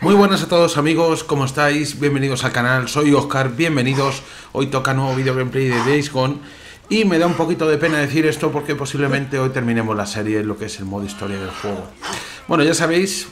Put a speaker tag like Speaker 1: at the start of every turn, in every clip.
Speaker 1: Muy buenas a todos amigos, ¿cómo estáis? Bienvenidos al canal, soy Oscar, bienvenidos. Hoy toca nuevo video gameplay de Days Gone y me da un poquito de pena decir esto porque posiblemente hoy terminemos la serie en lo que es el modo historia del juego. Bueno, ya sabéis,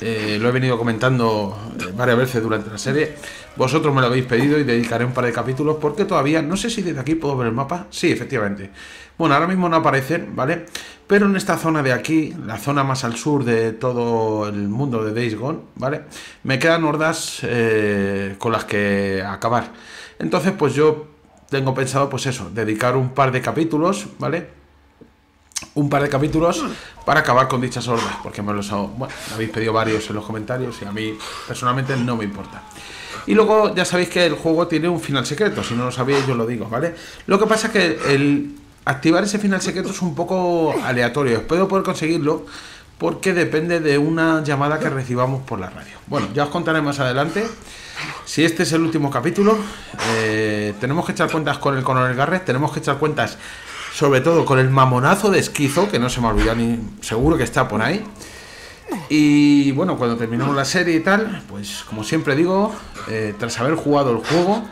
Speaker 1: eh, lo he venido comentando eh, varias veces durante la serie. Vosotros me lo habéis pedido y dedicaré un par de capítulos porque todavía, no sé si desde aquí puedo ver el mapa. Sí, efectivamente. Bueno, ahora mismo no aparecen, ¿vale? Pero en esta zona de aquí, la zona más al sur de todo el mundo de Days Gone, ¿vale? Me quedan hordas eh, con las que acabar. Entonces, pues yo tengo pensado, pues eso, dedicar un par de capítulos, ¿vale? Un par de capítulos para acabar con dichas hordas, porque me los habéis pedido varios en los comentarios y a mí personalmente no me importa. Y luego ya sabéis que el juego tiene un final secreto, si no lo sabéis yo lo digo, ¿vale? Lo que pasa es que el activar ese final secreto es un poco aleatorio, espero poder conseguirlo porque depende de una llamada que recibamos por la radio. Bueno, ya os contaré más adelante. Si este es el último capítulo, eh, tenemos que echar cuentas con el coronel Garrett, tenemos que echar cuentas sobre todo con el mamonazo de esquizo, que no se me ha olvidado ni seguro que está por ahí. Y bueno, cuando terminemos la serie y tal, pues como siempre digo, eh, tras haber jugado el juego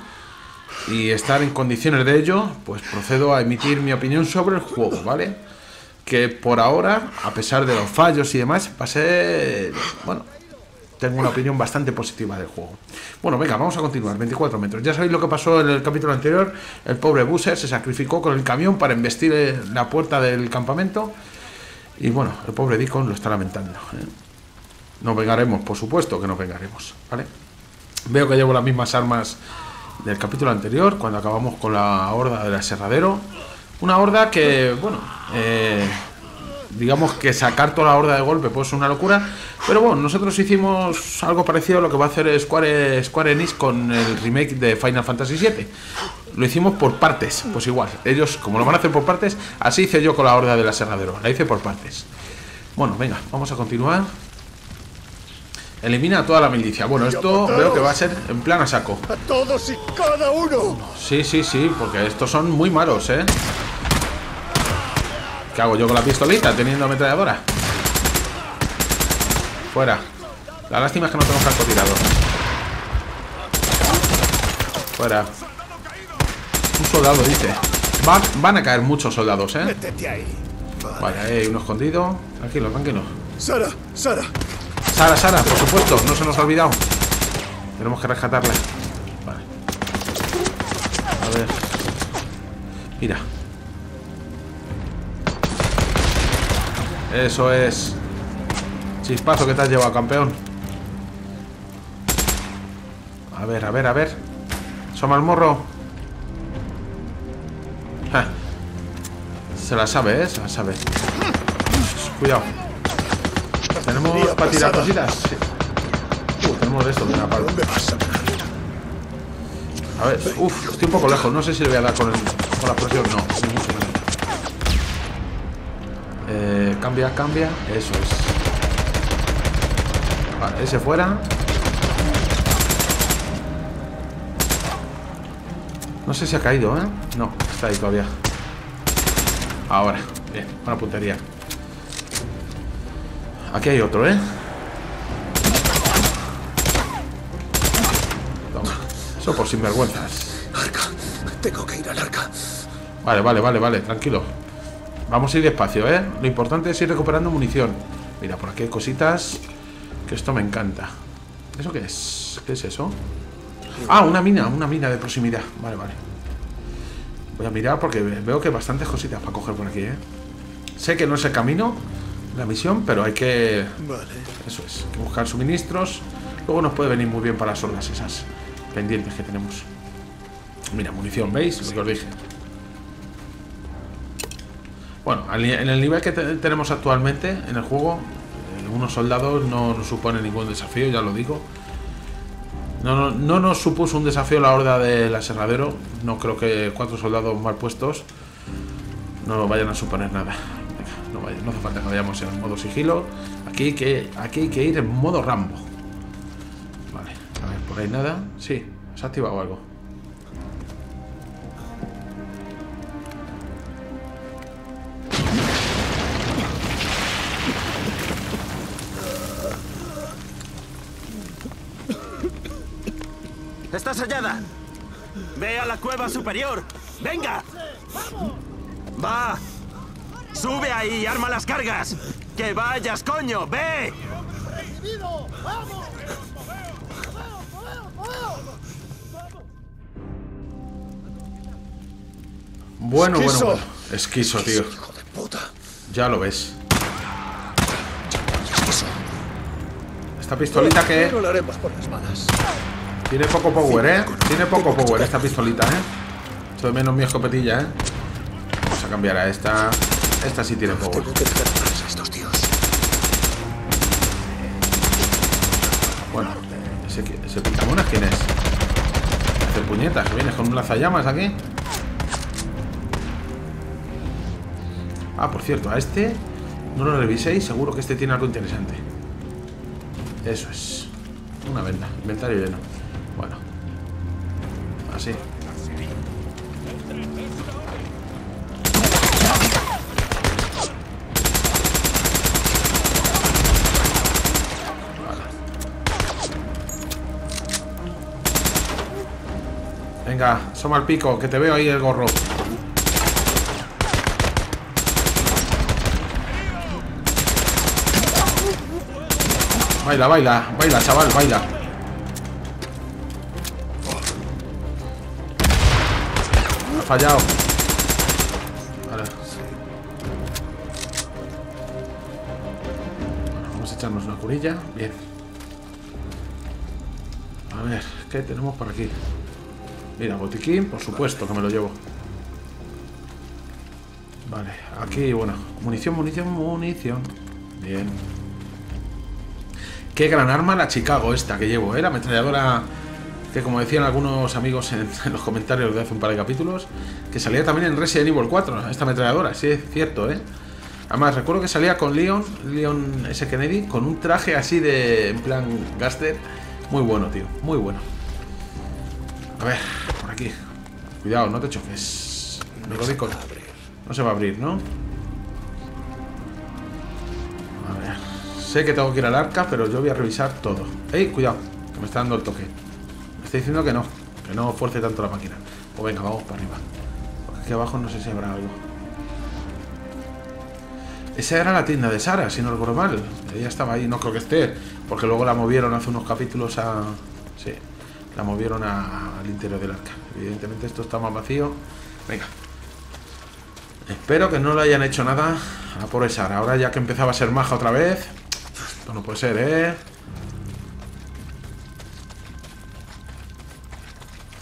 Speaker 1: y estar en condiciones de ello, pues procedo a emitir mi opinión sobre el juego, ¿vale? Que por ahora, a pesar de los fallos y demás, va a ser, bueno, tengo una opinión bastante positiva del juego. Bueno, venga, vamos a continuar. 24 metros. Ya sabéis lo que pasó en el capítulo anterior. El pobre Busser se sacrificó con el camión para investir la puerta del campamento. Y bueno, el pobre Deacon lo está lamentando. ¿eh? Nos vengaremos, por supuesto que nos vengaremos. ¿vale? Veo que llevo las mismas armas del capítulo anterior, cuando acabamos con la horda del aserradero. Una horda que, bueno, eh, digamos que sacar toda la horda de golpe pues es una locura. Pero bueno, nosotros hicimos algo parecido a lo que va a hacer Square, Square Enix con el remake de Final Fantasy VII. Lo hicimos por partes, pues igual. Ellos, como lo van a hacer por partes, así hice yo con la horda del aserradero. La hice por partes. Bueno, venga, vamos a continuar. Elimina a toda la milicia. Bueno, esto veo que va a ser en plan a saco.
Speaker 2: A todos y cada uno.
Speaker 1: Sí, sí, sí, porque estos son muy malos, ¿eh? ¿Qué hago yo con la pistolita teniendo ametralladora? Fuera. La lástima es que no tengo tirado Fuera. Un soldado, dice. van a caer muchos soldados, ¿eh? Vale, hay uno escondido. Tranquilo, tranquilo.
Speaker 2: Sara, Sara.
Speaker 1: Sara, Sara, por supuesto. No se nos ha olvidado. Tenemos que rescatarla. Vale. A ver. Mira. Eso es. Chispazo que te has llevado, campeón. A ver, a ver, a ver. Soma el morro. Se la sabe, ¿eh? Se la sabe. Cuidado. ¿Tenemos para tirar cositas? Sí. Uh, tenemos esto de una A ver, uff, estoy un poco lejos. No sé si le voy a dar con, el, con la presión. No, mucho menos. Eh, cambia, cambia. Eso es. Vale, ese fuera. No sé si ha caído, ¿eh? No, está ahí todavía. Ahora. Bien, buena puntería. Aquí hay otro, ¿eh? Toma. Eso por sinvergüenzas.
Speaker 2: Arca. Tengo que ir al arca.
Speaker 1: Vale, vale, vale, vale. Tranquilo. Vamos a ir despacio, ¿eh? Lo importante es ir recuperando munición. Mira, por aquí hay cositas que esto me encanta. ¿Eso qué es? ¿Qué es eso? Ah, una mina, una mina de proximidad. Vale, vale. Voy a mirar porque veo que hay bastantes cositas para coger por aquí, ¿eh? Sé que no es el camino, la misión, pero hay que... Vale. Eso es, hay que buscar suministros. Luego nos puede venir muy bien para las hordas esas pendientes que tenemos. Mira, munición, ¿veis? Lo que os dije. Bueno, en el nivel que tenemos actualmente en el juego, eh, unos soldados no nos supone ningún desafío, ya lo digo. No, nos supuso un desafío la horda del aserradero. No creo que cuatro soldados mal puestos no vayan a suponer nada. no, no hace falta que vayamos en modo sigilo. Aquí que, aquí hay que ir en modo Rambo. Vale, a ver, por ahí nada. Sí, se ha activado algo.
Speaker 3: Está sellada. Ve a la cueva superior. ¡Venga! ¡Va! ¡Sube ahí y arma las cargas! ¡Que vayas, coño! ¡Ve!
Speaker 1: Bueno, bueno,
Speaker 2: Esquizo.
Speaker 1: bueno. Esquizo, tío.
Speaker 2: Hijo de puta.
Speaker 1: Ya lo ves.
Speaker 2: Esquizo.
Speaker 1: Esta pistolita que
Speaker 2: No lo haremos por las malas.
Speaker 1: Tiene poco power, ¿eh? Tiene poco power esta pistolita, ¿eh? Esto menos mi escopetilla, ¿eh? Vamos a cambiar a esta. Esta sí tiene power. Bueno, ese, ese picamonas, ¿quién es? Hacer puñetas, ¿vienes con un lanzallamas aquí? Ah, por cierto, a este no lo reviséis, seguro que este tiene algo interesante. Eso es. Una venda, inventario lleno. Venga, soma al pico, que te veo ahí el gorro. Baila, baila, baila, chaval, baila. Ha fallado. Vale. Vamos a echarnos una curilla. Bien. A ver, ¿qué tenemos por aquí? Mira, botiquín, por supuesto que me lo llevo. Vale, aquí, bueno, munición, munición, munición. Bien. Qué gran arma la Chicago esta que llevo, ¿eh? La ametralladora que como decían algunos amigos en, los comentarios de hace un par de capítulos, que salía también en Resident Evil 4, esta ametralladora, sí es cierto, ¿eh? Además, recuerdo que salía con Leon, Leon S. Kennedy, con un traje así de, en plan Gaster, muy bueno, tío, muy bueno. A ver, Cuidado, no te choques. No se va a abrir, ¿no? A ver. Sé que tengo que ir al arca, pero yo voy a revisar todo. ¡Ey! Cuidado, que me está dando el toque. Me está diciendo que no, que no fuerce tanto la máquina. Pues venga, vamos para arriba. Porque aquí abajo no sé si habrá algo. Esa era la tienda de Sara, si no recuerdo mal. Ella estaba ahí, no creo que esté, porque luego la movieron hace unos capítulos a. Sí, la movieron al interior del arca. Evidentemente esto está más vacío. Venga. Espero que no le hayan hecho nada a por Sara. Ahora ya que empezaba a ser maja otra vez. Esto no puede ser, ¿eh?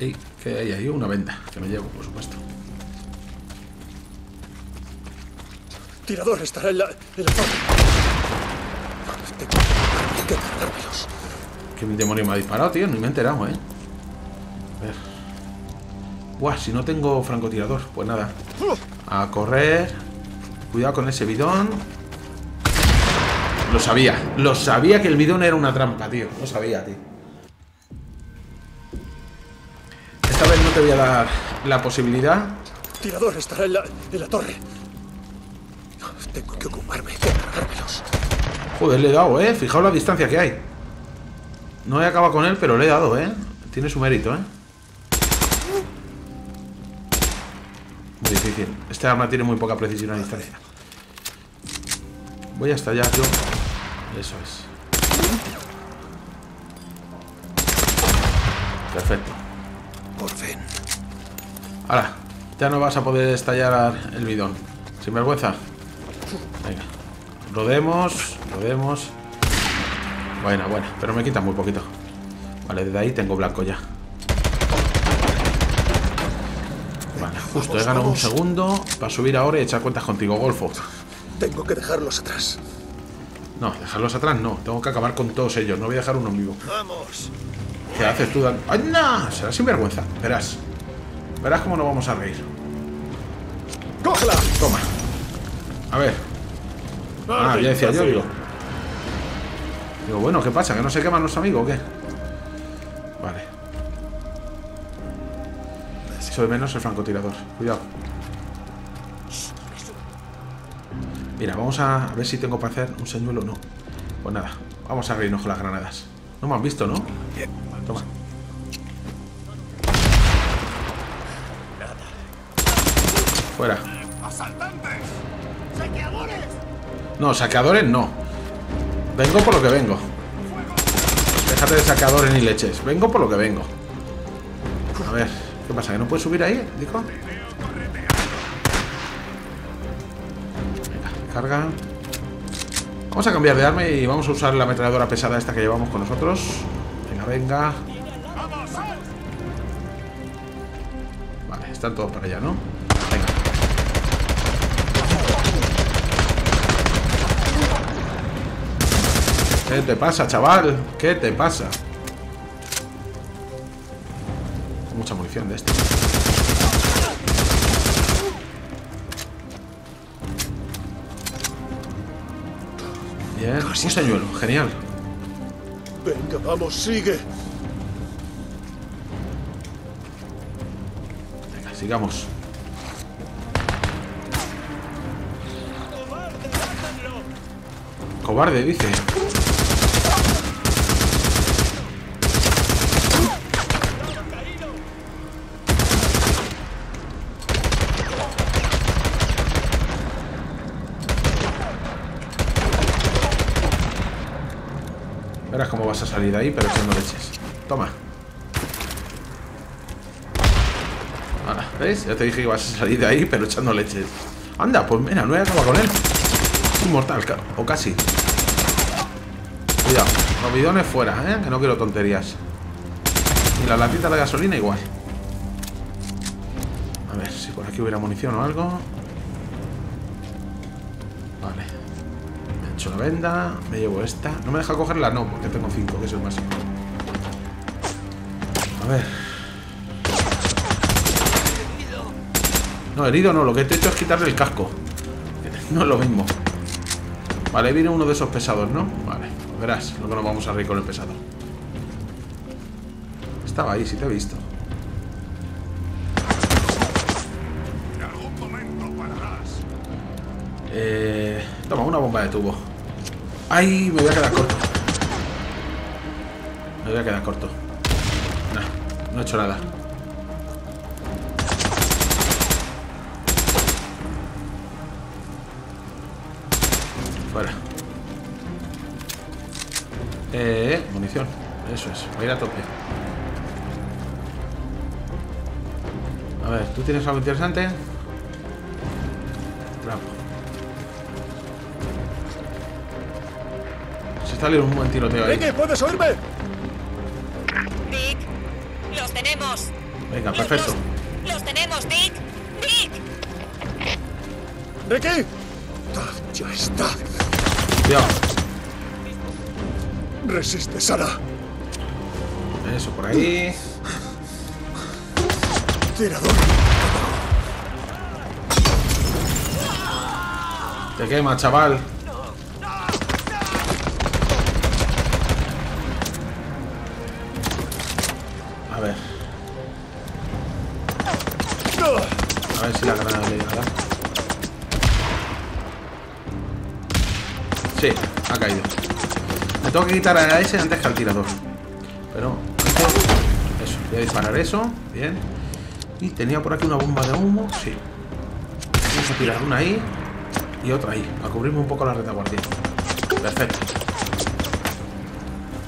Speaker 1: Y que hay ahí una venda, que me llevo, por supuesto.
Speaker 2: Tirador estará en la, en la que.
Speaker 1: ¿Qué demonio me ha disparado, tío? Ni me he enterado, ¿eh? A ver. Buah, si no tengo francotirador. Pues nada. A correr. Cuidado con ese bidón. Lo sabía. Lo sabía que el bidón era una trampa, tío. Lo sabía, tío. Esta vez no te voy a dar la posibilidad.
Speaker 2: Tirador estará en la, en la torre. Tengo que ocuparme de cargármelos.
Speaker 1: Joder, le he dado, ¿eh? Fijaos la distancia que hay. No he acabado con él, pero le he dado, ¿eh? Tiene su mérito, ¿eh? Muy difícil. Este arma tiene muy poca precisión a distancia. Voy a estallar yo. Eso es. Perfecto.
Speaker 2: Por fin.
Speaker 1: Ahora, ya no vas a poder estallar el bidón. Sin vergüenza. Venga. Rodemos, rodemos. Buena, buena, pero me quita muy poquito. Vale, desde ahí tengo blanco ya. Vale, justo he ganado un segundo para subir ahora y echar cuentas contigo, Golfo.
Speaker 2: Tengo que dejarlos atrás.
Speaker 1: No, dejarlos atrás no. Tengo que acabar con todos ellos. No voy a dejar uno vivo.
Speaker 2: Vamos.
Speaker 1: ¿Qué haces tú, Dan? ¡Ay, no! Será sinvergüenza. Verás. Verás cómo nos vamos a reír.
Speaker 2: ¡Cógela!
Speaker 1: Toma. A ver. Ah, ya decía yo, digo. Digo, bueno, ¿qué pasa? ¿Que no se queman los amigos o qué? Vale. Soy menos el francotirador. Cuidado. Mira, vamos a ver si tengo para hacer un señuelo o no. Pues nada, vamos a reírnos con las granadas. No me han visto, ¿no? Toma. Fuera.
Speaker 2: ¡Asaltantes! ¡Saqueadores!
Speaker 1: No, saqueadores no. Vengo por lo que vengo. Déjate de saqueadores ni leches. Vengo por lo que vengo. A ver, ¿qué pasa? ¿Que no puedes subir ahí, Dico? Venga, carga. Vamos a cambiar de arma y vamos a usar la ametralladora pesada esta que llevamos con nosotros. Venga, venga. Vale, están todos para allá, ¿no? Venga. ¿Qué te pasa, chaval? ¿Qué te pasa? Mucha munición de este. Bien, un señuelo, genial.
Speaker 2: Venga, vamos, sigue.
Speaker 1: Venga, sigamos. Cobarde, dice. Verás cómo vas a salir de ahí, pero echando leches. Toma. Ahora, ¿ves? Ya te dije que vas a salir de ahí, pero echando leches. Anda, pues mira, no he acabado con él. Inmortal, o casi. Cuidado, los bidones fuera, ¿eh? Que no quiero tonterías. Y la latita de gasolina igual. A ver si por aquí hubiera munición o algo. Venda. Me llevo esta. No me deja cogerla, no, porque tengo cinco, que es el máximo. A ver. No, herido no, lo que te he hecho es quitarle el casco. No es lo mismo. Vale, viene uno de esos pesados, ¿no? Vale, verás lo que nos vamos a reír con el pesado. Estaba ahí, sí te he visto. Eh, toma, una bomba de tubo. ¡Ay! Me voy a quedar corto. Me voy a quedar corto. Nah, no he hecho nada. Fuera. Eh, munición. Eso es, voy a ir a tope. A ver, ¿tú tienes algo interesante? Trapo. Está liando un buen tiroteo ahí.
Speaker 2: ¡Ricky, puedes oírme!
Speaker 4: Dick, los tenemos.
Speaker 1: Venga,
Speaker 4: Los-
Speaker 1: perfecto.
Speaker 4: Los, los tenemos, Dick. Dick.
Speaker 2: ¡Ricky! Ah, ya está.
Speaker 1: Cuidado.
Speaker 2: Resiste, Sara.
Speaker 1: Eso por ahí.
Speaker 2: Tirador.
Speaker 1: Te quema, chaval. Tengo que quitar a ese antes que al tirador. Pero Eso, voy a disparar eso. Bien. Y tenía por aquí una bomba de humo. Sí. Vamos a tirar una ahí y otra ahí. A cubrirme un poco la retaguardia. Perfecto.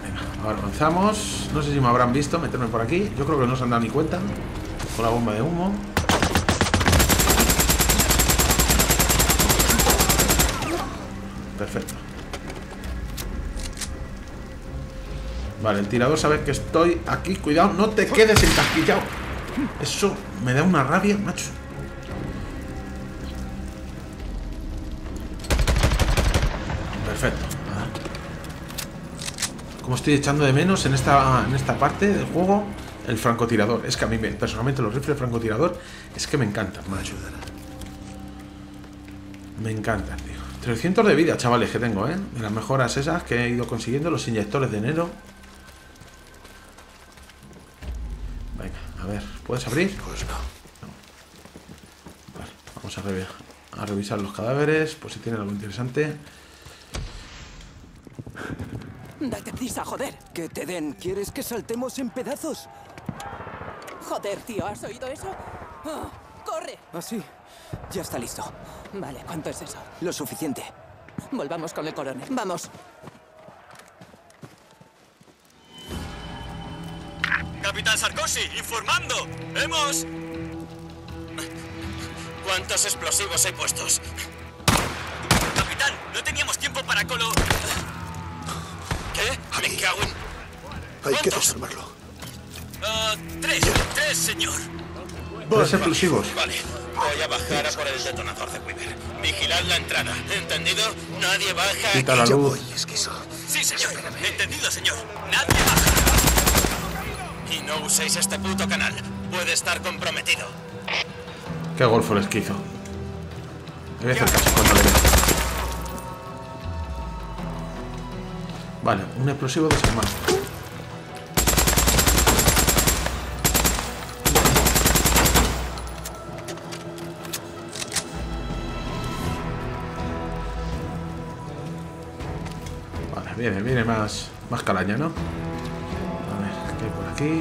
Speaker 1: Venga, ahora avanzamos. No sé si me habrán visto meterme por aquí. Yo creo que no se han dado ni cuenta. Con la bomba de humo. Perfecto. Vale, el tirador sabe que estoy aquí. Cuidado, no te quedes encasquillado. Eso me da una rabia, macho. Perfecto. Ah. Como estoy echando de menos en esta, en esta parte del juego, el francotirador. Es que a mí, me- personalmente, los rifles francotirador es que me encantan, macho. Me encantan, tío. 300 de vida, chavales, que tengo, ¿eh? De las mejoras esas que he ido consiguiendo, los inyectores de enero. Ver, ¿puedes abrir?
Speaker 2: Pues no.
Speaker 1: Vale, vamos a, revi- a revisar los cadáveres, por si tienen algo interesante.
Speaker 5: Date prisa, joder.
Speaker 6: Que te den. ¿Quieres que saltemos en pedazos?
Speaker 5: Joder, tío, ¿has oído eso? Ah, ¡Corre!
Speaker 6: Así. Ya está listo.
Speaker 5: Vale, ¿cuánto es eso?
Speaker 6: Lo suficiente.
Speaker 5: Volvamos con el coronel. Vamos.
Speaker 3: Capitán Sarkozy, informando. Hemos... ¿Cuántos explosivos hay puestos? Capitán, no teníamos tiempo para colo... ¿Qué? Me cago en...
Speaker 2: Hay que desarmarlo.
Speaker 3: Ah, tres, tres, señor.
Speaker 1: Tres explosivos.
Speaker 3: Vale, voy a bajar a por el detonador de Weaver. Vigilad la entrada, ¿entendido? Nadie baja
Speaker 1: Quita la luz.
Speaker 2: voy, esquizo.
Speaker 3: Sí, señor. Entendido, señor. Nadie baja. Y no uséis este puto canal. Puede estar comprometido.
Speaker 1: Qué golfo el esquizo. Le voy a hacer caso cuando le. Vale, un explosivo desarmado. Vale, viene, viene más, más calaña, ¿no? Aquí?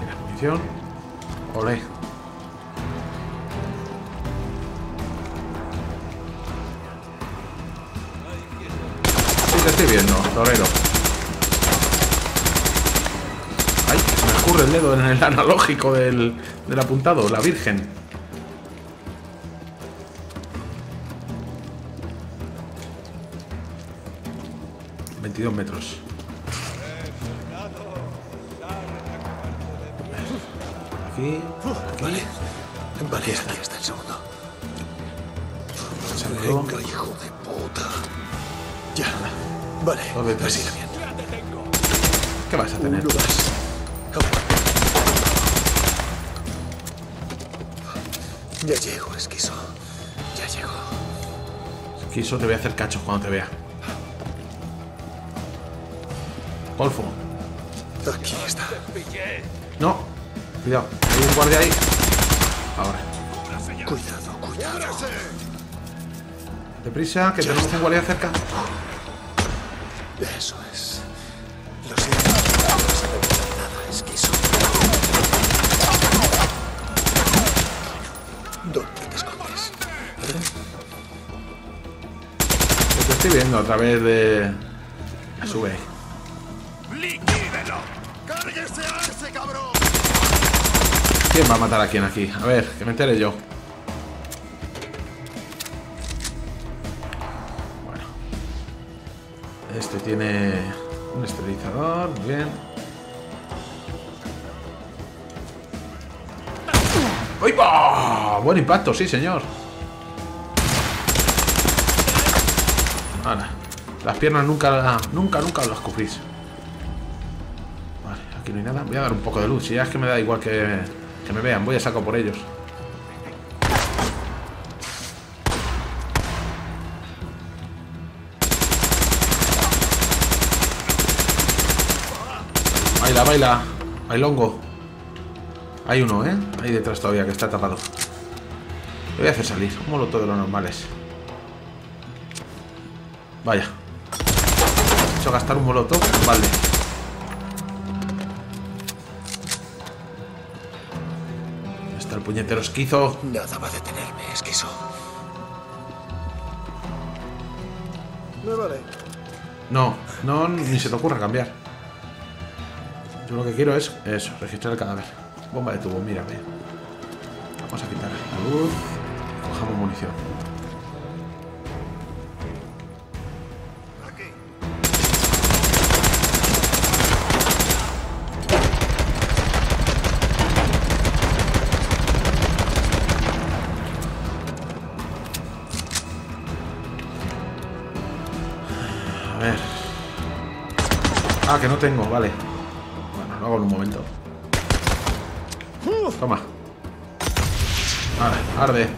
Speaker 1: Mira, munición. Olé. Sí, te estoy viendo, torero. Ay, me escurre el dedo en el analógico del, del apuntado, la virgen. ...22 metros.
Speaker 2: Vale. Vale, aquí está el segundo.
Speaker 1: salgo.
Speaker 2: Venga, hijo de puta. Ya. Vale,
Speaker 1: tres.
Speaker 2: así está bien.
Speaker 1: ¿Qué vas a tener?
Speaker 2: Ya llego, esquizo. Ya llego.
Speaker 1: Quiso te voy a hacer cachos cuando te vea. Golfo.
Speaker 2: Aquí está.
Speaker 1: No. Cuidado. Hay un guardia ahí. Ahora.
Speaker 2: Cuidado, cuidado.
Speaker 1: Deprisa, que tenemos un guardia cerca.
Speaker 2: Eso es. Lo siento. No vas a tener nada, esquizo. ¿Dónde te escondes?
Speaker 1: Te estoy viendo a través de. Sube. ¿Quién va a matar a quién aquí? A ver, que me entere yo. Bueno. Este tiene un esterilizador, muy bien. ¡Ay! Buen impacto, sí, señor. Ahora, las piernas nunca, nunca, nunca las cubrís. Vale, aquí no hay nada. Voy a dar un poco de luz. Si ya es que me da igual que, que me vean, voy a saco por ellos. Baila, baila. Bailongo. Hay uno, ¿eh? Ahí detrás todavía que está tapado. Le voy a hacer salir. Un molotov de los normales. Vaya. He hecho gastar un molotov. Vale. Puñetero esquizo.
Speaker 2: Nada va a detenerme, esquizo. Me vale.
Speaker 1: No, no, ni se te ocurra cambiar. Yo lo que quiero es eso, registrar el cadáver. Bomba de tubo, mírame. Vamos a quitar la luz. Cojamos munición. Que no tengo, vale. Bueno, lo hago en un momento. Toma. Vale, arde.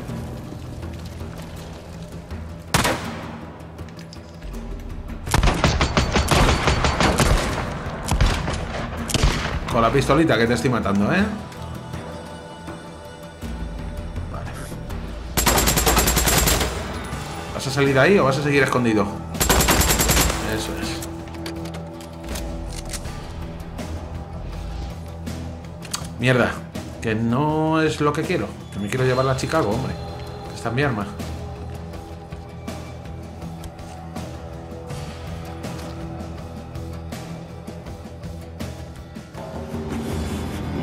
Speaker 1: Con la pistolita que te estoy matando, ¿eh? Vale. ¿Vas a salir de ahí o vas a seguir escondido? Mierda. Que no es lo que quiero. Que me quiero llevarla a Chicago, hombre. Que Esta es mi arma.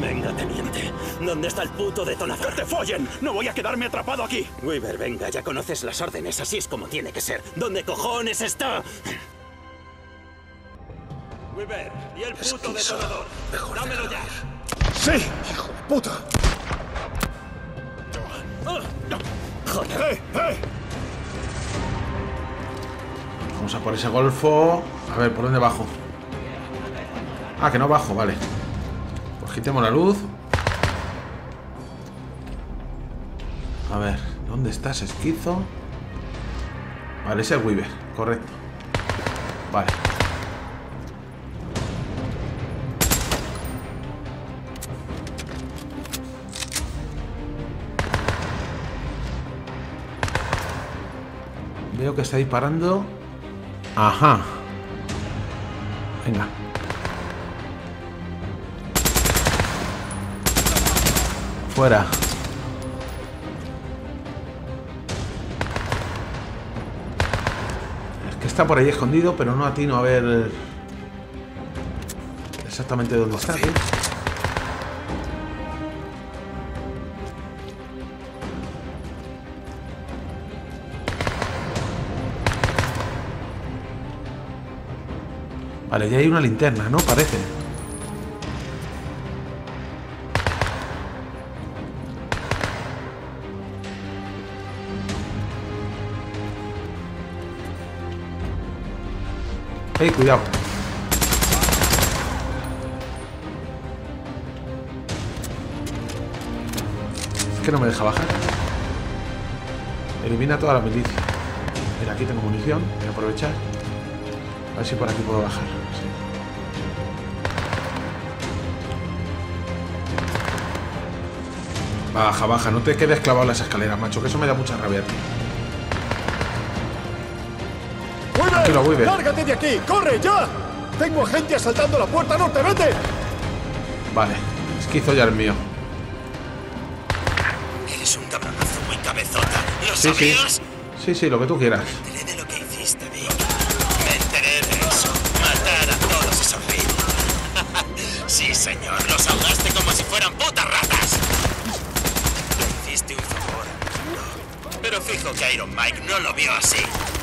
Speaker 3: Venga, teniente. ¿Dónde está el puto detonador?
Speaker 2: ¡Que te follen! ¡No voy a quedarme atrapado aquí!
Speaker 3: Weaver, venga, ya conoces las órdenes, así es como tiene que ser. ¿Dónde cojones está? Weaver, ¿y el puto
Speaker 2: Esquizo.
Speaker 3: detonador?
Speaker 2: Mejor
Speaker 3: Dámelo ya.
Speaker 2: ¡Sí! ¡Hijo de puta!
Speaker 3: Joder.
Speaker 2: ¡Eh, eh!
Speaker 1: Vamos a por ese golfo. A ver, ¿por dónde bajo? Ah, que no bajo, vale. Pues quitemos la luz. A ver, ¿dónde estás, esquizo? Vale, ese es Weaver, correcto. Vale. Veo que está disparando. Ajá. Venga. Fuera. Es que está por ahí escondido, pero no atino a ver exactamente dónde está. tío. Vale, ya hay una linterna, ¿no? Parece. ¡Ey, cuidado! Es que no me deja bajar. Elimina toda la milicia. Mira, aquí tengo munición. Voy a aprovechar. A ver si por aquí puedo bajar. Baja, baja. No te quedes clavado en las escaleras, macho. Que eso me da mucha rabia. tío.
Speaker 2: ¡Weaver!
Speaker 1: Weaver.
Speaker 2: ¡Lárgate de aquí! ¡Corre, ya! ¡Tengo a gente asaltando la puerta norte! ¡Vete!
Speaker 1: Vale. Esquizo ya el mío.
Speaker 3: Eres un cabronazo muy cabezota. ¿Lo
Speaker 1: Sí, sí.
Speaker 3: sabías?
Speaker 1: Sí, sí, lo que tú quieras.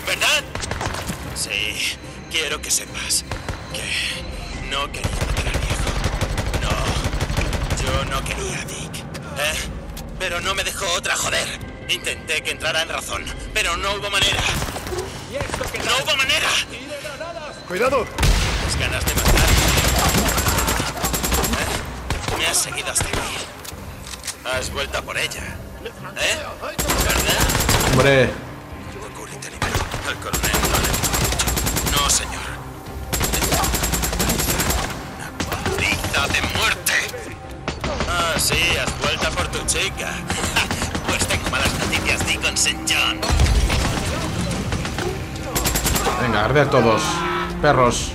Speaker 3: ¿Verdad? Sí. Quiero que sepas que no quería matar al viejo. No. Yo no quería a Dick. ¿Eh? Pero no me dejó otra, joder. Intenté que entrara en razón, pero no hubo manera. ¡No hubo manera!
Speaker 2: ¡Cuidado!
Speaker 3: Las ganas de matar. ¿Eh? Me has seguido hasta aquí. Has vuelto por ella. ¿Eh? ¿Verdad?
Speaker 1: Hombre.
Speaker 3: Al coronel no señor. Una paliza de muerte. Ah, sí, has vuelto por tu chica. pues tengo malas noticias, Deacon St. John.
Speaker 1: Venga, arde a todos. Perros.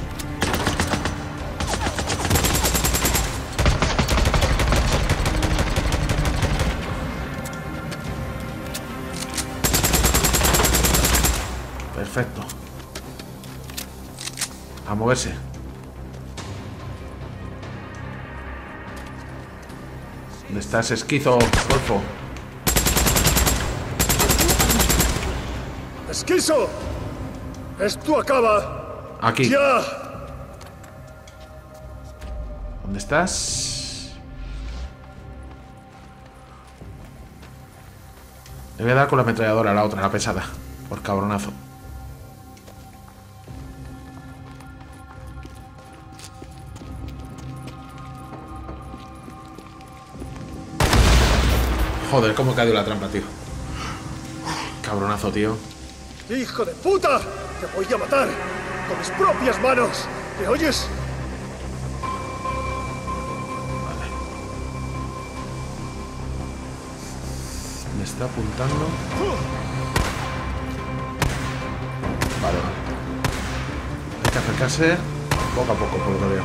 Speaker 1: Moverse. ¿Dónde estás, esquizo, golfo?
Speaker 2: ¡Esquizo! ¡Esto acaba!
Speaker 1: Aquí.
Speaker 2: ¡Ya!
Speaker 1: ¿Dónde estás? Le voy a dar con la ametralladora la otra, la pesada. Por cabronazo. Joder, cómo cayó la trampa, tío. Cabronazo, tío.
Speaker 2: ¡Hijo de puta! ¡Te voy a matar! ¡Con mis propias manos! ¿Me oyes?
Speaker 1: Me está apuntando. Vale, vale. Hay que acercarse poco a poco, por lo que veo.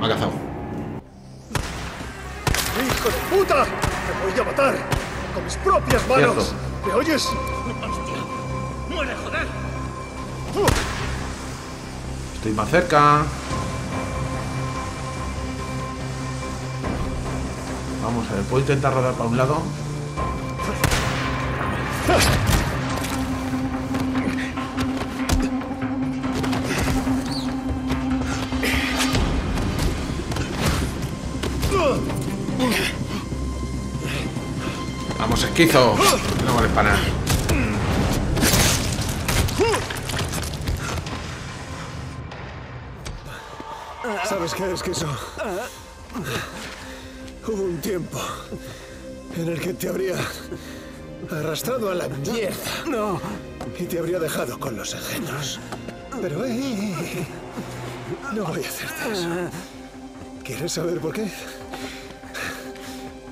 Speaker 1: Me ha cazado.
Speaker 2: ¡Hijo de puta! Te voy a matar con mis propias manos.
Speaker 1: Cierto.
Speaker 2: ¿Me oyes?
Speaker 3: ¡Hostia! ¡Muere, joder!
Speaker 1: Estoy más cerca. Vamos a ver, puedo intentar rodar para un lado. Vamos, esquizo. No vale para nada.
Speaker 2: ¿Sabes qué es que eso? Hubo un tiempo en el que te habría arrastrado a la mierda. No. Y te habría dejado con los engendros. Pero, eh, no voy a hacerte eso. ¿Quieres saber por qué?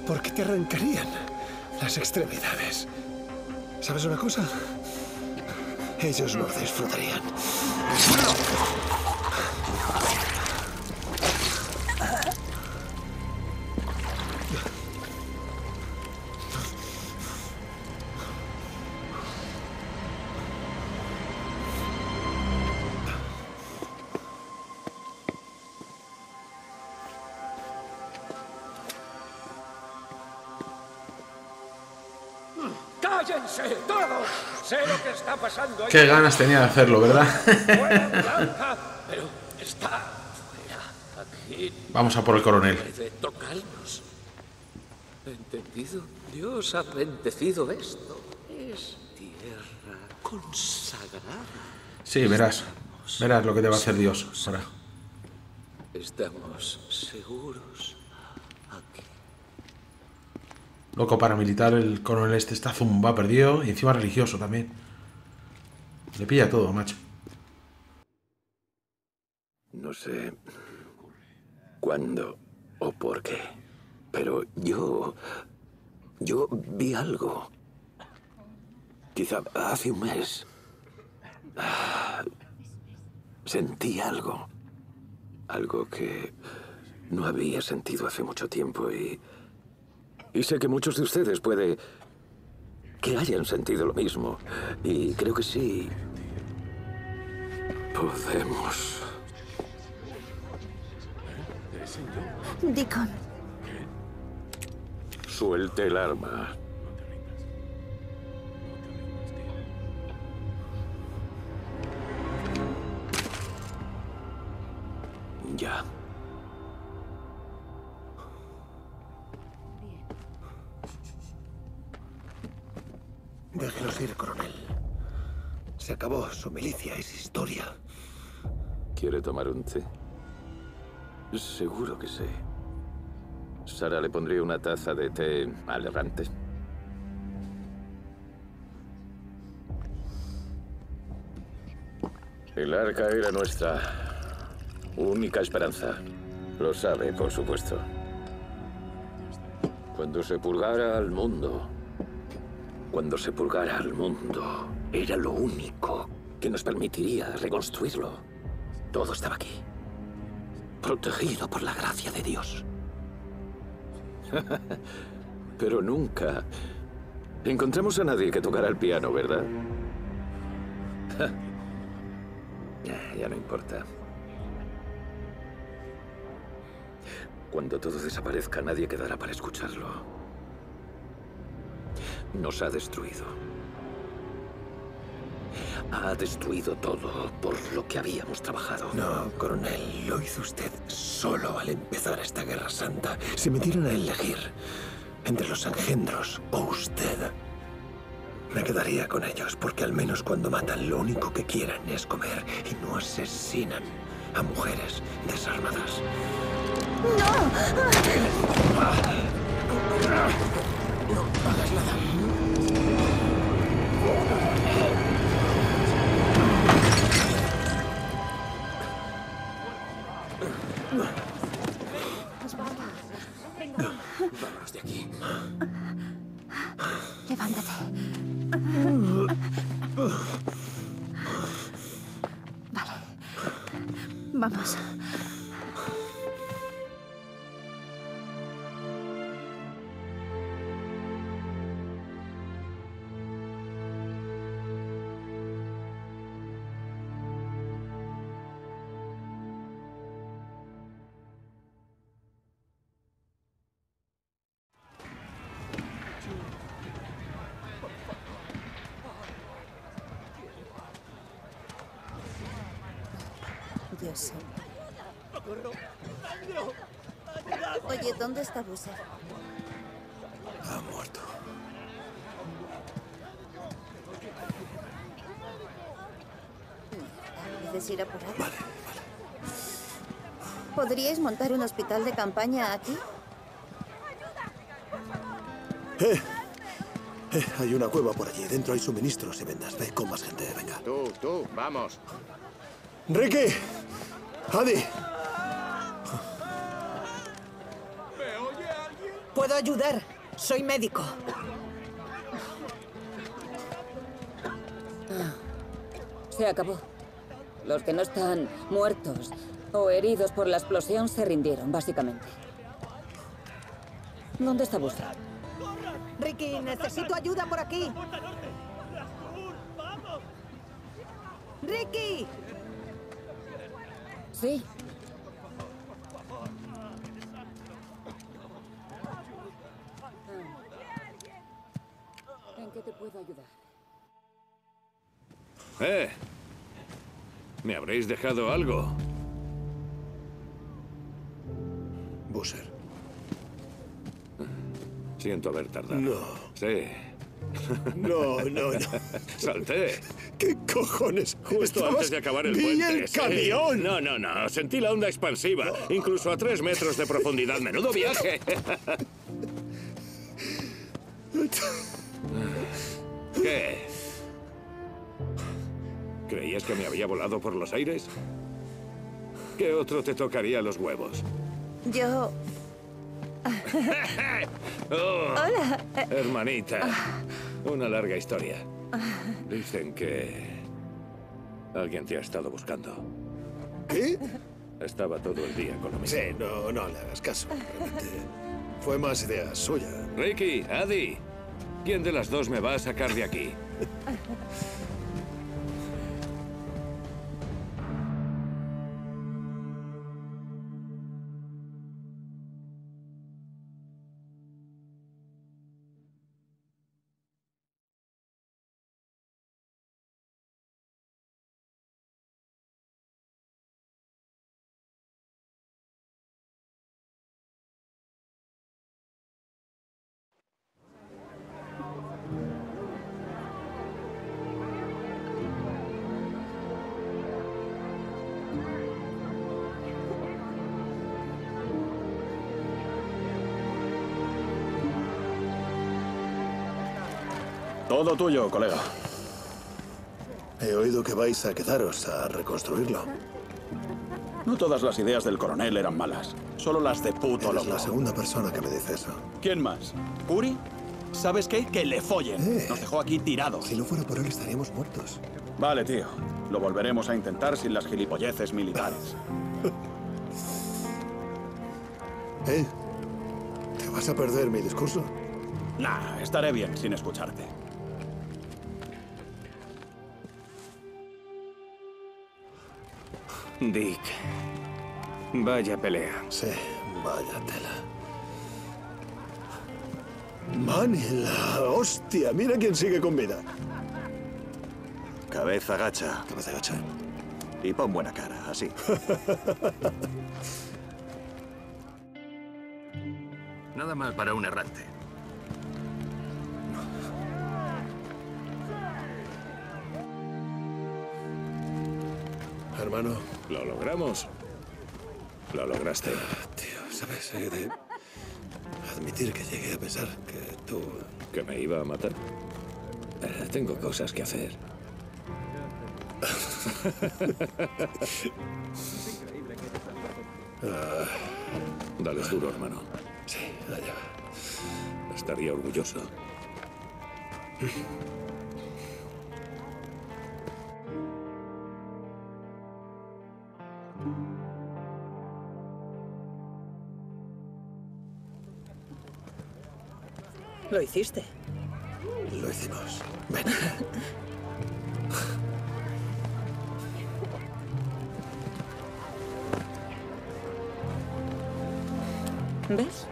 Speaker 2: Porque te arrancarían las extremidades. ¿Sabes una cosa? Ellos lo disfrutarían.
Speaker 1: Qué ganas tenía de hacerlo, ¿verdad?
Speaker 7: pero está. Aquí
Speaker 1: Vamos a por el coronel.
Speaker 7: tocarnos. ¿Entendido? Dios ha bendecido esto. Es tierra consagrada.
Speaker 1: Sí, verás. Verás lo que te va a hacer Dios. Ahora.
Speaker 7: Estamos seguros aquí.
Speaker 1: Loco paramilitar, el coronel este está zumba perdido y encima religioso también. Le pilla todo, macho.
Speaker 8: No sé cuándo o por qué, pero yo... Yo vi algo. Quizá hace un mes. Ah, Sentí algo. Algo que no había sentido hace mucho tiempo y... Y sé que muchos de ustedes puede que hayan sentido lo mismo. Y creo que sí. Podemos.
Speaker 9: Deacon,
Speaker 8: Suelte el arma.
Speaker 2: Su milicia es historia.
Speaker 8: ¿Quiere tomar un té? Seguro que sí. Sara le pondría una taza de té al errante. El arca era nuestra única esperanza. Lo sabe, por supuesto. Cuando se purgara al mundo, cuando se purgara al mundo, era lo único que nos permitiría reconstruirlo. Todo estaba aquí, protegido por la gracia de Dios. Pero nunca encontramos a nadie que tocara el piano, ¿verdad? Ya, ya no importa. Cuando todo desaparezca, nadie quedará para escucharlo. Nos ha destruido. Ha destruido todo por lo que habíamos trabajado.
Speaker 2: No, coronel, lo hizo usted solo al empezar esta guerra santa. Si me dieran a elegir entre los engendros o usted, me quedaría con ellos, porque al menos cuando matan lo único que quieren es comer y no asesinan a mujeres desarmadas.
Speaker 8: Vámonos
Speaker 9: Vamos. Peligroso. Oye, ¿dónde está Busser?
Speaker 2: Ha muerto.
Speaker 9: ¿Puedes ir apurado? ¿Podríais montar un hospital de campaña aquí?
Speaker 2: ¡Eh! Eh, hay una cueva por allí. Dentro hay suministros y vendas. Ve con más gente. Venga.
Speaker 10: Tú, tú, vamos.
Speaker 2: ¡Ricky! ¡Adi!
Speaker 11: Puedo ayudar. Soy médico.
Speaker 12: Se acabó. Los que no están muertos o heridos por la explosión se rindieron, básicamente. ¿Dónde está Buster?
Speaker 11: Ricky, necesito ayuda por aquí. ¡Ricky!
Speaker 12: Sí. ¿En qué te puedo ayudar?
Speaker 13: ¿Eh? ¿Me habréis dejado algo?
Speaker 2: Busser.
Speaker 13: Siento haber tardado.
Speaker 2: No.
Speaker 13: Sí.
Speaker 2: No, no, no.
Speaker 13: Salté.
Speaker 2: ¿Qué cojones?
Speaker 13: Justo
Speaker 2: Estabas-
Speaker 13: antes de acabar el
Speaker 2: ¡Vi
Speaker 13: puente.
Speaker 2: el
Speaker 13: sí.
Speaker 2: camión!
Speaker 13: No, no, no. Sentí la onda expansiva. Incluso a tres metros de profundidad. ¡Menudo viaje! ¿Qué? ¿Creías que me había volado por los aires? ¿Qué otro te tocaría los huevos?
Speaker 9: Yo...
Speaker 13: Oh,
Speaker 9: Hola.
Speaker 13: hermanita. Una larga historia. Dicen que... Alguien te ha estado buscando.
Speaker 2: ¿Qué?
Speaker 13: Estaba todo el día con lo mismo.
Speaker 2: Sí, no, no le hagas caso. Realmente fue más idea suya.
Speaker 13: Ricky, Adi, ¿quién de las dos me va a sacar de aquí?
Speaker 14: Todo tuyo, colega.
Speaker 2: He oído que vais a quedaros a reconstruirlo.
Speaker 14: No todas las ideas del coronel eran malas. Solo las de puto
Speaker 2: Eres
Speaker 14: loco.
Speaker 2: la segunda persona que me dice eso.
Speaker 14: ¿Quién más? ¿Puri? ¿Sabes qué? Que le follen.
Speaker 2: Eh.
Speaker 14: Nos dejó aquí tirados.
Speaker 2: Si no fuera por él estaríamos muertos.
Speaker 14: Vale, tío. Lo volveremos a intentar sin las gilipolleces militares.
Speaker 2: ¿Eh? ¿Te vas a perder mi discurso?
Speaker 14: Nah, estaré bien sin escucharte.
Speaker 15: Dick. Vaya pelea.
Speaker 2: Sí, vaya tela. Manny, la hostia. Mira quién sigue con vida.
Speaker 15: Cabeza gacha.
Speaker 2: Cabeza gacha.
Speaker 15: Y pon buena cara, así.
Speaker 16: Nada mal para un errante.
Speaker 2: Hermano.
Speaker 13: Lo logramos. Lo lograste.
Speaker 2: Tío, ¿sabes? He de admitir que llegué a pensar que tú...
Speaker 13: ¿Que me iba a matar? Eh, Tengo cosas que hacer.
Speaker 2: Ah,
Speaker 13: Dale duro, hermano.
Speaker 2: sí, allá.
Speaker 13: Estaría orgulloso.
Speaker 11: Lo hiciste.
Speaker 2: Lo hicimos. Ven.
Speaker 12: ¿Ves?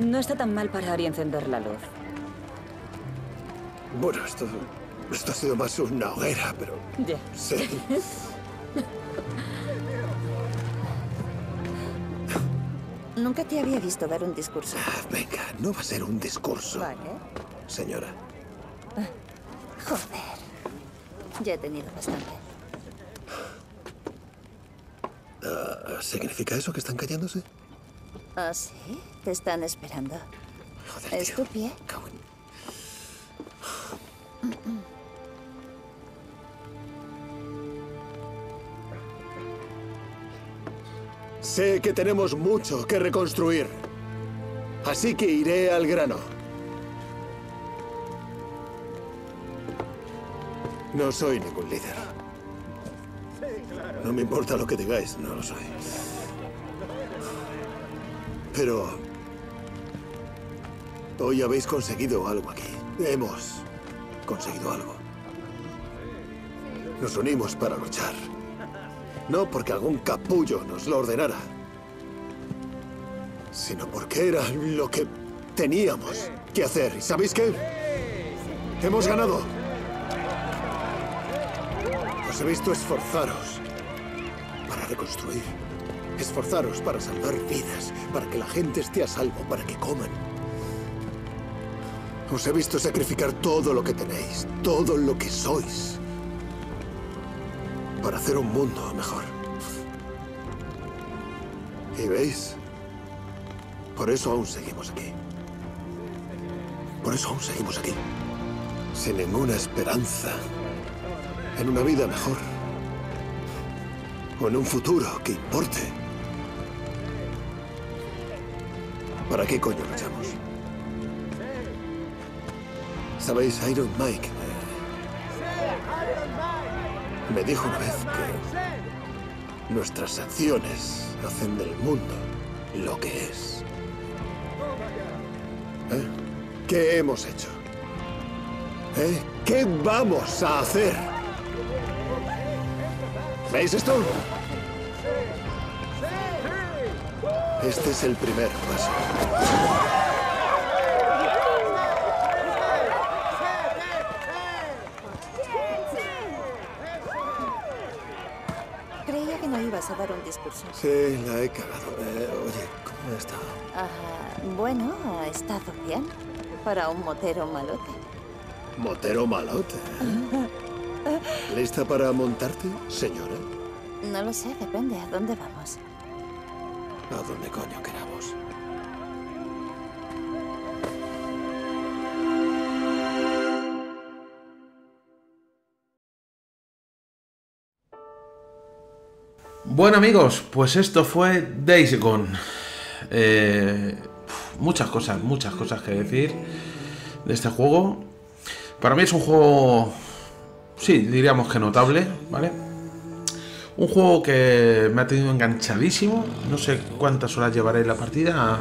Speaker 12: No está tan mal parar y encender la luz.
Speaker 2: Bueno, esto, esto ha sido más una hoguera, pero...
Speaker 12: Ya.
Speaker 2: Sí.
Speaker 9: Nunca te había visto dar un discurso.
Speaker 2: Ah, venga, no va a ser un discurso.
Speaker 9: Vale.
Speaker 2: Señora.
Speaker 9: Joder. Ya he tenido bastante.
Speaker 2: Ah, ¿Significa eso que están callándose?
Speaker 9: ¿Ah, sí? Te están esperando. ¿Es tu pie?
Speaker 2: Sé que tenemos mucho que reconstruir. Así que iré al grano. No soy ningún líder. No me importa lo que digáis, no lo soy. Pero... Hoy habéis conseguido algo aquí. Hemos conseguido algo. Nos unimos para luchar. No porque algún capullo nos lo ordenara, sino porque era lo que teníamos que hacer. ¿Y sabéis qué? Hemos ganado. Os he visto esforzaros para reconstruir. Esforzaros para salvar vidas, para que la gente esté a salvo, para que coman. Os he visto sacrificar todo lo que tenéis, todo lo que sois, para hacer un mundo mejor. ¿Y veis? Por eso aún seguimos aquí. Por eso aún seguimos aquí. Sin ninguna esperanza en una vida mejor. O en un futuro que importe. ¿Para qué coño luchamos? ¿Sabéis? Iron Mike me, me dijo una vez que nuestras acciones hacen del mundo lo que es. ¿Eh? ¿Qué hemos hecho? ¿Eh? ¿Qué vamos a hacer? ¿Veis esto? Este es el primer paso.
Speaker 9: Creía que no ibas a dar un discurso.
Speaker 2: Sí, la he cagado. Eh, oye, ¿cómo ha estado?
Speaker 9: Ah, bueno, ha estado bien. Para un motero malote.
Speaker 2: Motero malote. ¿eh? ¿Lista para montarte, señora?
Speaker 9: No lo sé, depende. ¿A dónde vamos?
Speaker 2: A donde coño queramos.
Speaker 1: Bueno amigos, pues esto fue Days Gone. Eh, muchas cosas, muchas cosas que decir de este juego. Para mí es un juego, sí, diríamos que notable, ¿vale? Un juego que me ha tenido enganchadísimo. No sé cuántas horas llevaré la partida,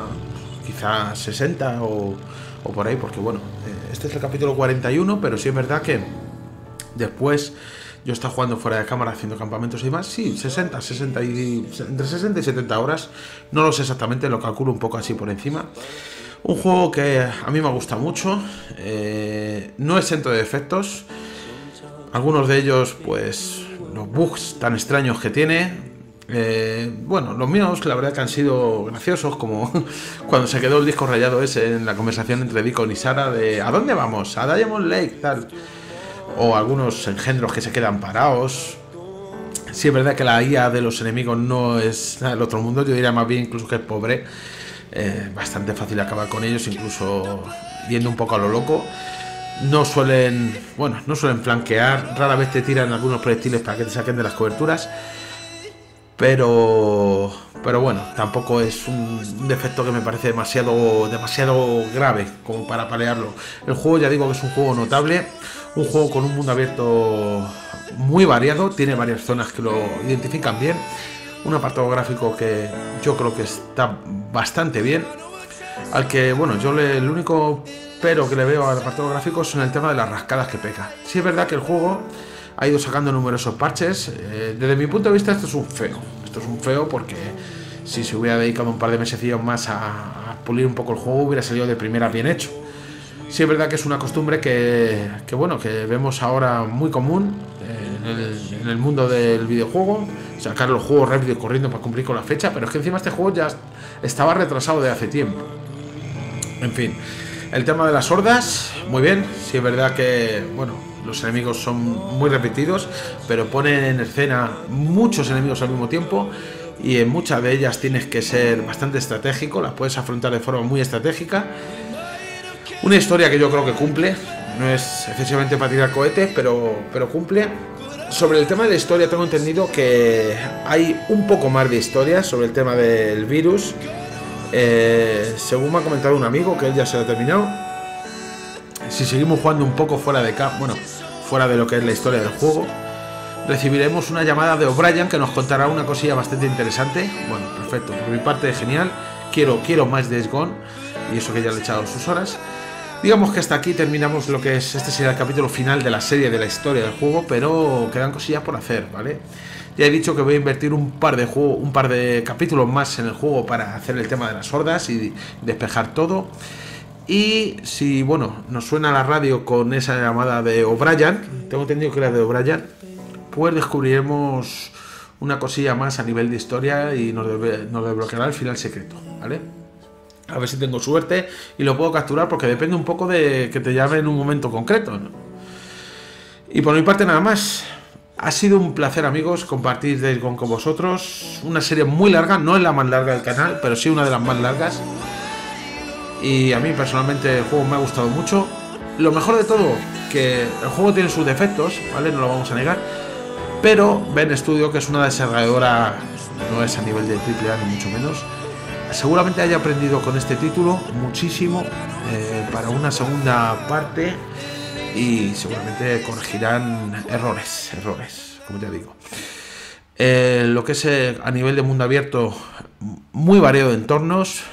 Speaker 1: quizás 60 o, o por ahí, porque bueno, eh, este es el capítulo 41, pero sí es verdad que después yo estaba jugando fuera de cámara haciendo campamentos y demás. Sí, 60, 60 y, entre 60 y 70 horas. No lo sé exactamente, lo calculo un poco así por encima. Un juego que a mí me gusta mucho. Eh, no exento de defectos. Algunos de ellos, pues, los bugs tan extraños que tiene. Eh, bueno, los míos, la verdad que han sido graciosos, como cuando se quedó el disco rayado ese en la conversación entre Deacon y Sara de ¿a dónde vamos? A Diamond Lake, tal o algunos engendros que se quedan parados. Sí es verdad que la IA de los enemigos no es el otro mundo, yo diría más bien incluso que es pobre. Eh, bastante fácil acabar con ellos, incluso yendo un poco a lo loco. No suelen, bueno, no suelen flanquear, rara vez te tiran algunos proyectiles para que te saquen de las coberturas. Pero, pero bueno, tampoco es un defecto que me parece demasiado, demasiado grave como para palearlo. El juego ya digo que es un juego notable, un juego con un mundo abierto muy variado, tiene varias zonas que lo identifican bien, un apartado gráfico que yo creo que está bastante bien, al que, bueno, yo le, el único pero que le veo al apartado gráfico es en el tema de las rascadas que peca. Sí es verdad que el juego ha ido sacando numerosos parches, eh, desde mi punto de vista esto es un feo, esto es un feo porque si se hubiera dedicado un par de mesecillos más a, a pulir un poco el juego hubiera salido de primera bien hecho. Sí es verdad que es una costumbre que, bueno, que vemos ahora muy común en el, en el, mundo del videojuego. sacar los juegos rápido y corriendo para cumplir con la fecha, pero es que encima este juego ya estaba retrasado de hace tiempo. En fin, el tema de las hordas, muy bien, sí es verdad que, bueno, los enemigos son muy repetidos, pero ponen en escena muchos enemigos al mismo tiempo y en muchas de ellas tienes que ser bastante estratégico, las puedes afrontar de forma muy estratégica. Una historia que yo creo que cumple, no es excesivamente para tirar cohetes, pero, pero cumple. Sobre el tema de la historia tengo entendido que hay un poco más de historia sobre el tema del virus. Eh, según me ha comentado un amigo que él ya se lo ha terminado. Si seguimos jugando un poco fuera de bueno, fuera de lo que es la historia del juego, recibiremos una llamada de O'Brien que nos contará una cosilla bastante interesante. Bueno, perfecto, por mi parte genial. Quiero, quiero más de Gone y eso que ya le he echado sus horas. Digamos que hasta aquí terminamos lo que es, este será el capítulo final de la serie de la historia del juego, pero quedan cosillas por hacer, ¿vale? Ya he dicho que voy a invertir un par de juego, un par de capítulos más en el juego para hacer el tema de las hordas y despejar todo. Y si, bueno, nos suena la radio con esa llamada de O'Brien, tengo entendido que era de O'Brien, pues descubriremos una cosilla más a nivel de historia y nos, nos desbloqueará el final secreto, ¿vale? A ver si tengo suerte y lo puedo capturar porque depende un poco de que te llame en un momento concreto. Y por mi parte nada más. Ha sido un placer amigos compartir con vosotros. Una serie muy larga, no es la más larga del canal, pero sí una de las más largas. Y a mí personalmente el juego me ha gustado mucho. Lo mejor de todo, que el juego tiene sus defectos, ¿vale? No lo vamos a negar. Pero Ben Studio, que es una desarrolladora, no es a nivel de AAA ni mucho menos, seguramente haya aprendido con este título muchísimo eh, para una segunda parte y seguramente corregirán errores, errores, como ya digo. Eh, lo que es eh, a nivel de mundo abierto, muy variado de entornos.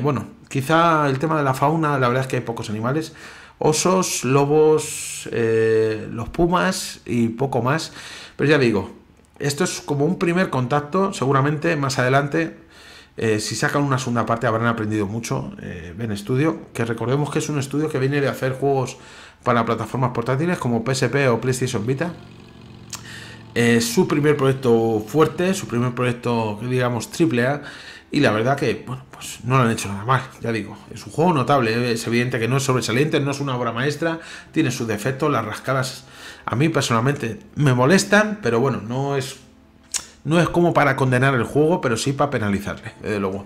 Speaker 1: bueno, quizá el tema de la fauna, la verdad es que hay pocos animales. Osos, lobos, los pumas y poco más. Pero ya digo, esto es como un primer contacto, seguramente más adelante eh, si sacan una segunda parte habrán aprendido mucho eh, Ben Studio, que recordemos que es un estudio que viene de hacer juegos para plataformas portátiles como PSP o PlayStation Vita. Es su primer proyecto fuerte, su primer proyecto, digamos, triple A. Y la verdad que, bueno, pues no lo han hecho nada mal, ya digo. Es un juego notable, es evidente que no es sobresaliente, no es una obra maestra, tiene sus defectos, las rascadas a mí personalmente me molestan, pero bueno, no es no es como para condenar el juego, pero sí para penalizarle, desde luego.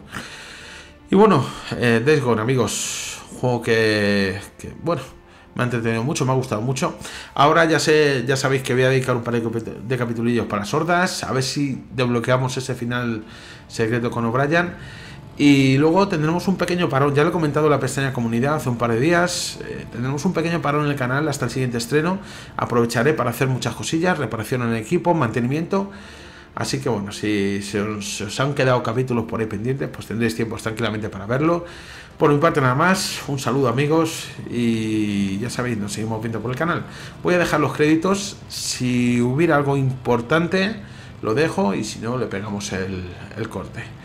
Speaker 1: Y bueno, eh, Days Gone, amigos. Juego que, bueno, me ha entretenido mucho, me ha gustado mucho. Ahora ya sé, ya sabéis que voy a dedicar un par de capitulillos para sordas. A ver si desbloqueamos ese final secreto con O'Brien. Y luego tendremos un pequeño parón, ya lo he comentado en la pestaña comunidad hace un par de días, eh, tendremos un pequeño parón en el canal hasta el siguiente estreno, aprovecharé para hacer muchas cosillas, reparación en el equipo, mantenimiento, Así que bueno, si se os, han quedado capítulos por ahí pendientes, pues tendréis tiempo tranquilamente para verlo. Por mi parte nada más, un saludo amigos y ya sabéis, nos seguimos viendo por el canal. Voy a dejar los créditos, si hubiera algo importante lo dejo y si no le pegamos el corte.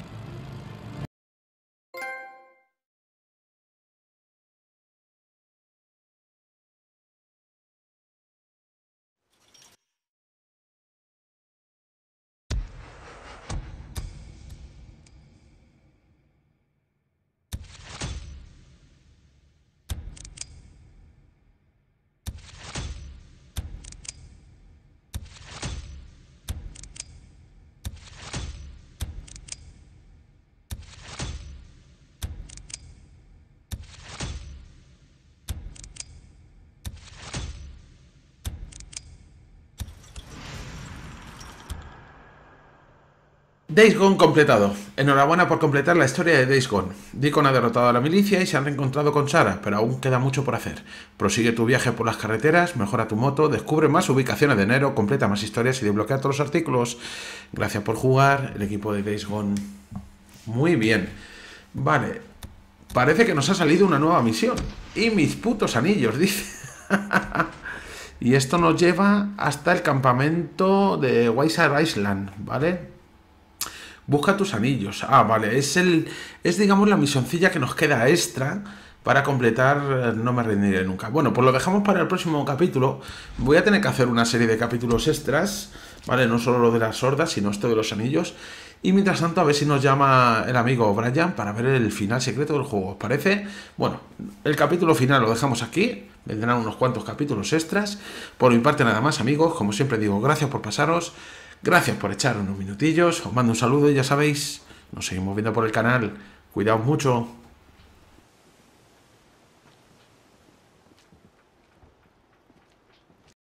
Speaker 1: Days Gone completado. Enhorabuena por completar la historia de Days Gone. Deacon ha derrotado a la milicia y se han reencontrado con Sara, pero aún queda mucho por hacer. Prosigue tu viaje por las carreteras, mejora tu moto, descubre más ubicaciones de enero, completa más historias y desbloquea todos los artículos. Gracias por jugar, el equipo de Days Gone. Muy bien. Vale. Parece que nos ha salido una nueva misión. Y mis putos anillos, dice. y esto nos lleva hasta el campamento de Weiser Island, ¿vale? Busca tus anillos. Ah, vale. Es el. Es digamos la misioncilla que nos queda extra para completar eh, No me rendiré nunca. Bueno, pues lo dejamos para el próximo capítulo. Voy a tener que hacer una serie de capítulos extras, ¿vale? No solo lo de las sordas, sino esto de los anillos. Y mientras tanto, a ver si nos llama el amigo Brian para ver el final secreto del juego. ¿Os parece? Bueno, el capítulo final lo dejamos aquí. Vendrán unos cuantos capítulos extras. Por mi parte, nada más, amigos. Como siempre digo, gracias por pasaros. Gracias por echar unos minutillos. Os mando un saludo y ya sabéis, nos seguimos viendo por el canal. Cuidaos mucho.